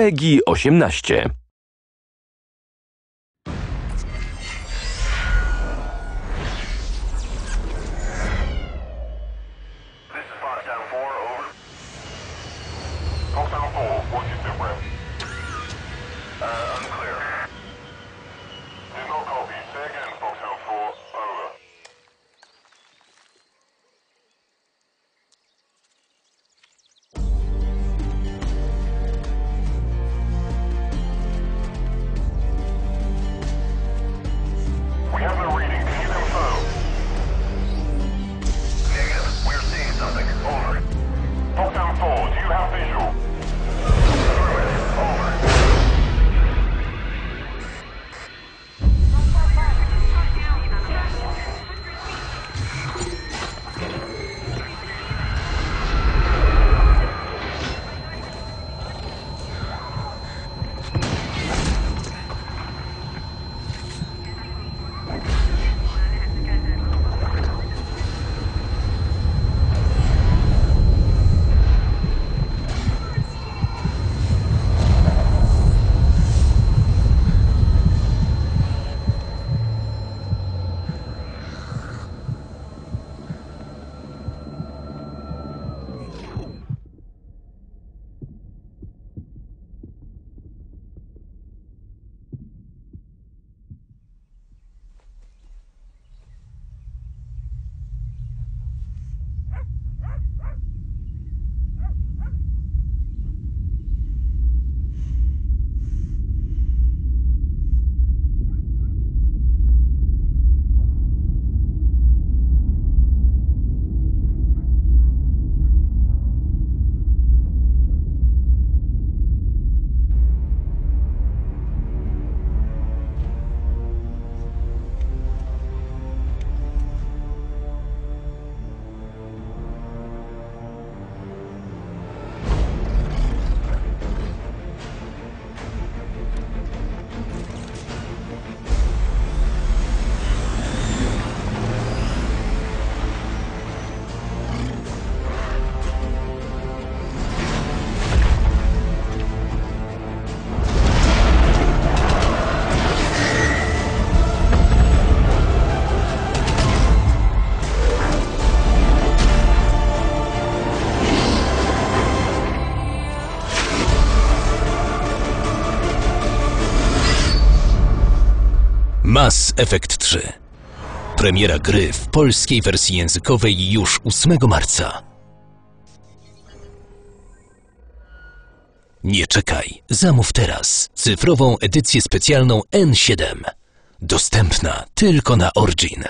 PEGI 18. This Mass Effect 3. Premiera gry w polskiej wersji językowej już 8 marca. Nie czekaj, zamów teraz cyfrową edycję specjalną N7. Dostępna tylko na Origin.